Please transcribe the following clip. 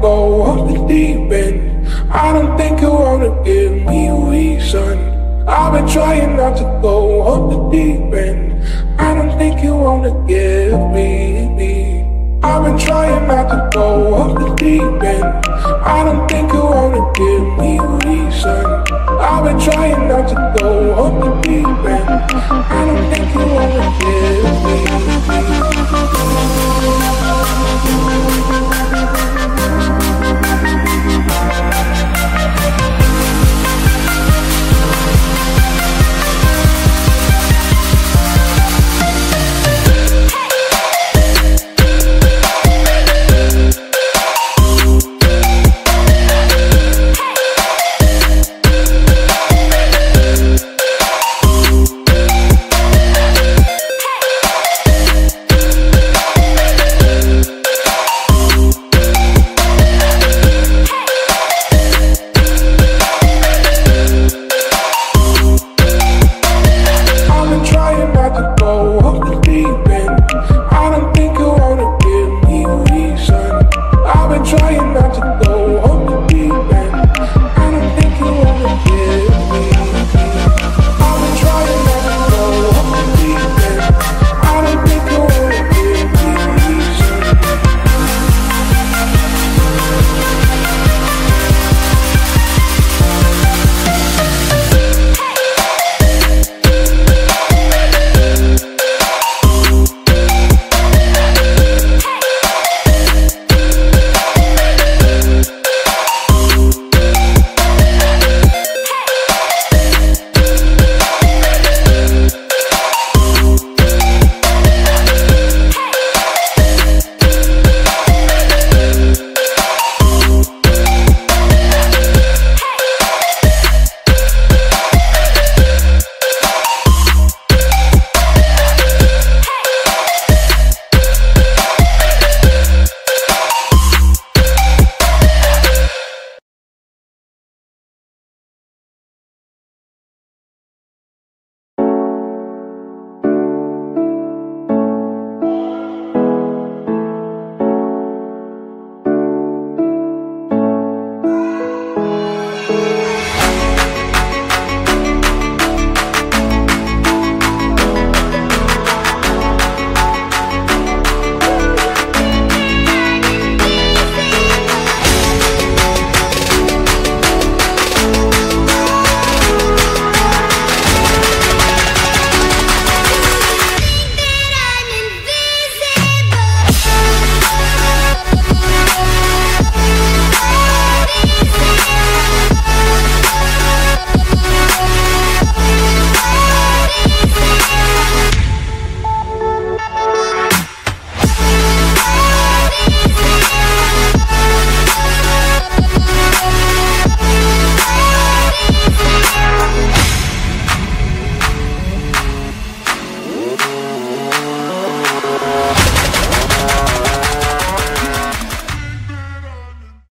go off the deep end. I don't think you wanna give me a reason. I've been trying not to go off the deep end. I don't think you wanna give me. me. I've been trying not to go off the deep end. I don't think you wanna give me a reason. I've been trying not to go off the deep end.